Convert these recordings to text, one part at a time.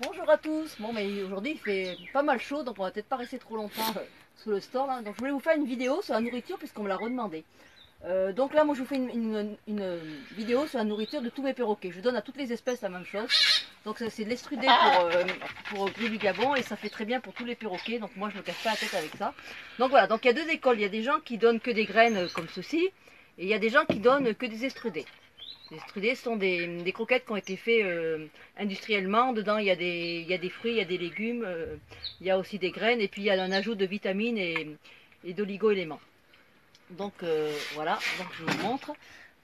Bonjour à tous. Bon, mais aujourd'hui il fait pas mal chaud, donc on va peut-être pas rester trop longtemps euh, sous le store. là. Donc je voulais vous faire une vidéo sur la nourriture puisqu'on me l'a redemandé. Euh, donc là, moi je vous fais une, vidéo sur la nourriture de tous mes perroquets. Je donne à toutes les espèces la même chose. Donc c'est de l'estrudé pour, euh, Gris du Gabon et ça fait très bien pour tous les perroquets. Donc moi je me casse pas la tête avec ça. Donc voilà, donc il y a deux écoles. Il y a des gens qui donnent que des graines euh, comme ceci et il y a des gens qui donnent que des estrudés. Les estrudés sont des, croquettes qui ont été faites euh, industriellement. Dedans, il y, a des, fruits, il y a des légumes, euh, il y a aussi des graines, et puis il y a un ajout de vitamines et, d'oligo-éléments. Donc euh, voilà, je vous montre.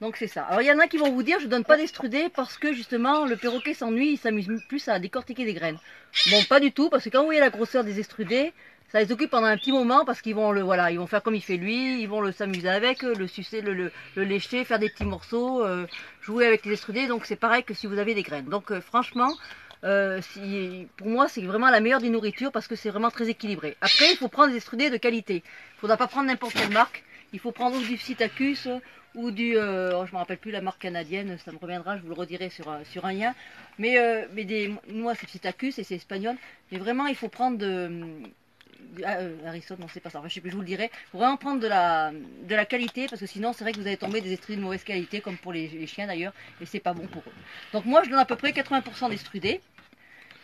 Donc c'est ça. Alors il y en a qui vont vous dire je donne pas d'estrudés parce que justement le perroquet s'ennuie, il s'amuse plus à décortiquer des graines. Bon pas du tout parce que quand vous voyez la grosseur des estrudés, ça les occupe pendant un petit moment parce qu'ils vont le voilà, ils vont faire comme il fait lui, ils vont le s'amuser avec, le sucer, le, le, lécher, faire des petits morceaux, euh, jouer avec les estrudés. Donc c'est pareil que si vous avez des graines. Donc euh, franchement, euh, pour moi c'est vraiment la meilleure des nourritures parce que c'est vraiment très équilibré. Après il faut prendre des estrudés de qualité. Il faudra pas prendre n'importe quelle marque. Il faut prendre du Psittacus ou du, euh, oh, je me rappelle plus la marque canadienne, ça me reviendra, je vous le redirai sur, un- sur un lien. Mais, euh, mais des, moi c'est Psittacus et c'est espagnol. Mais vraiment il faut prendre de, ah, euh, Harrison, non c'est pas ça, je sais plus, je vous le dirai. Faut vraiment prendre de la, de la qualité parce que sinon c'est vrai que vous allez tomber des estrudés de mauvaise qualité comme pour les, chiens d'ailleurs et c'est pas bon pour eux. Donc moi je donne à peu près 80% d'estrudés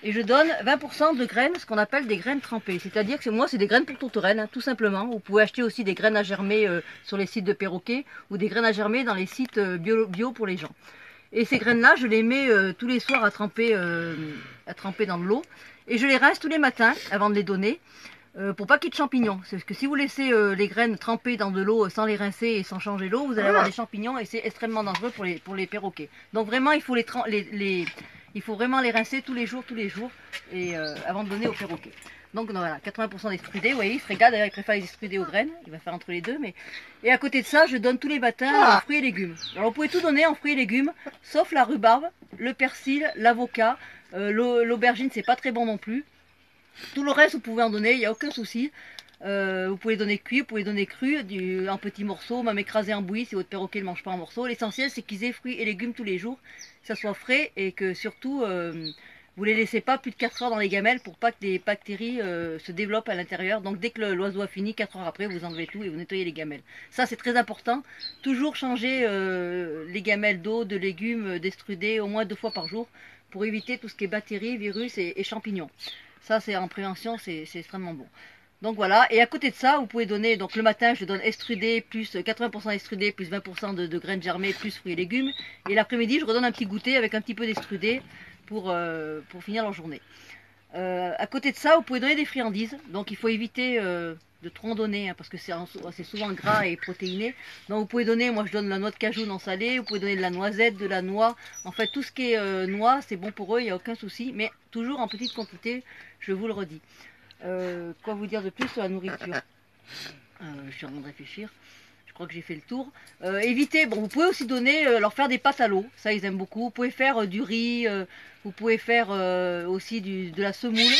et je donne 20% de graines, ce qu'on appelle des graines trempées. C'est-à-dire que moi c'est des graines pour tourterelles, hein, tout simplement. Vous pouvez acheter aussi des graines à germer euh, sur les sites de perroquets ou des graines à germer dans les sites euh, bio, pour les gens. Et ces graines-là, je les mets euh, tous les soirs à tremper, euh, à tremper dans de l'eau. Et je les rince tous les matins avant de les donner. Euh, pour pas qu'il y ait de champignons. C'est que si vous laissez euh, les graines tremper dans de l'eau euh, sans les rincer et sans changer l'eau, vous allez avoir des champignons et c'est extrêmement dangereux pour les, pour les perroquets. Donc vraiment, il faut, les, tren- les, les- il faut vraiment les rincer tous les jours, tous les jours, et, euh, avant de donner aux perroquets. Donc non, voilà, 80% d'estrudés, vous voyez, il se régale, d'ailleurs il préfère les estrudés aux graines, il va faire entre les deux, mais... Et à côté de ça, je donne tous les matins en fruits et légumes. Alors vous pouvez tout donner en fruits et légumes, sauf la rhubarbe, le persil, l'avocat, l'au- l'aubergine c'est pas très bon non plus. Tout le reste vous pouvez en donner, il n'y a aucun souci. Euh, vous pouvez donner cuit, vous pouvez donner cru, en petits morceaux, même écrasé en bouillie si votre perroquet ne mange pas en morceaux. L'essentiel c'est qu'ils aient fruits et légumes tous les jours, que ça soit frais et que surtout euh, vous les laissez pas plus de 4 heures dans les gamelles pour pas que des bactéries euh, se développent à l'intérieur. Donc dès que l'oiseau a fini, 4 heures après, vous enlevez tout et vous nettoyez les gamelles. Ça c'est très important. Toujours changer euh, les gamelles d'eau, de légumes, d'estrudés au moins deux fois par jour pour éviter tout ce qui est bactéries, virus et champignons. Ça c'est en prévention, c'est extrêmement bon. Donc voilà, et à côté de ça, vous pouvez donner, donc le matin je donne estrudé plus 80% estrudé plus 20% de, graines germées plus fruits et légumes. Et l'après-midi je redonne un petit goûter avec un petit peu d'estrudé pour, euh, pour finir leur journée. Euh, à côté de ça, vous pouvez donner des friandises. Donc il faut éviter euh, de trop donner hein, parce que c'est en- c'est souvent gras et protéiné. Donc vous pouvez donner, moi je donne la noix de cajou non salée, vous pouvez donner de la noisette, de la noix. En fait tout ce qui est euh, noix c'est bon pour eux, il n'y a aucun souci. Mais toujours en petite quantité, je vous le redis. Quoi vous dire de plus sur la nourriture? Je suis en train de réfléchir. Crois que j'ai fait le tour. Euh, évitez, bon, vous pouvez aussi donner, euh, leur faire des pâtes à l'eau, ça ils aiment beaucoup. Vous pouvez faire euh, du riz, vous pouvez faire aussi du, de la semoule,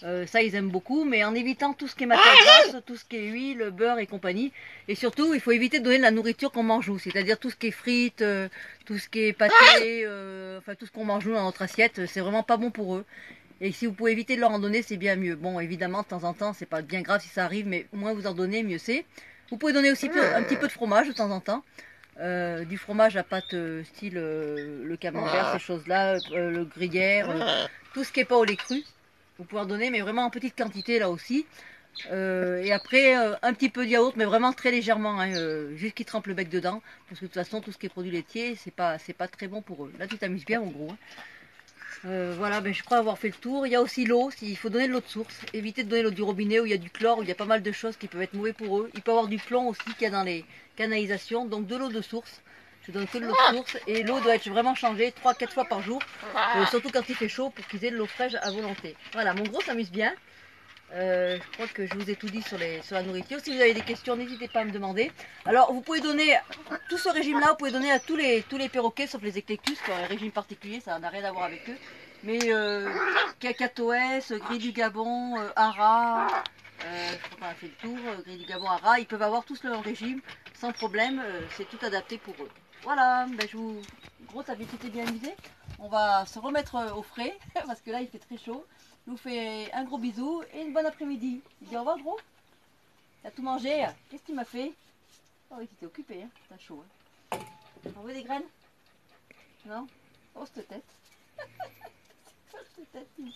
ça ils aiment beaucoup, mais en évitant tout ce qui est matière grasse, tout ce qui est huile, beurre et compagnie. Et surtout, il faut éviter de donner de la nourriture qu'on mange nous, c'est-à-dire tout ce qui est frites, tout ce qui est pâté, enfin tout ce qu'on mange nous dans notre assiette, c'est vraiment pas bon pour eux. Et si vous pouvez éviter de leur en donner, c'est bien mieux. Bon, évidemment, de temps en temps, c'est pas bien grave si ça arrive, mais moins vous en donnez, mieux c'est. Vous pouvez donner aussi peu- un petit peu de fromage de temps en temps. Euh, du fromage à pâte euh, style euh, le camembert, ces choses-là, le gruyère, tout ce qui est pas au lait cru. Vous pouvez en donner, mais vraiment en petite quantité là aussi. Et après, un petit peu de yaourt, mais vraiment très légèrement, hein, juste qu'ils trempent le bec dedans. Parce que de toute façon, tout ce qui est produit laitier, c'est pas, pas très bon pour eux. Là, tu t'amuses bien, mon gros. hein. Euh, voilà, ben, je crois avoir fait le tour. Il y a aussi l'eau, il faut donner de l'eau de source. Évitez de donner l'eau du robinet où il y a du chlore, où il y a pas mal de choses qui peuvent être mauvais pour eux. Il peut y avoir du plomb aussi qu'il y a dans les canalisations, donc de l'eau de source. Je donne que de l'eau de source et l'eau doit être vraiment changée 3-4 fois par jour, euh, surtout quand il fait chaud pour qu'ils aient de l'eau fraîche à volonté. Voilà, mon gros s'amuse bien. Euh, je crois que je vous ai tout dit sur, les, sur la nourriture. Si vous avez des questions, n'hésitez pas à me demander. Alors, vous pouvez donner tout ce régime-là, vous pouvez donner à tous les, perroquets, sauf les éclectus, qui ont un régime particulier, ça n'a rien à voir avec eux. Mais euh, cacatoès, gris du Gabon, euh, ara, euh, je crois qu'on a fait le tour, euh, gris du Gabon, ara, ils peuvent avoir tous leur régime sans problème, euh, c'est tout adapté pour eux. Voilà, ben, je vous... Gros, t'as été bien amusé. On va se remettre euh, au frais, parce que là, il fait très chaud. Je vous fais un gros bisou et une bonne après-midi. Au revoir, gros. T'as tout mangé Qu'est-ce qu'il m'a fait? Oh oui, t'étais occupé, hein. t'as chaud. Hein. On veut des graines? Non? Oh, cette tête. cette tête, tu me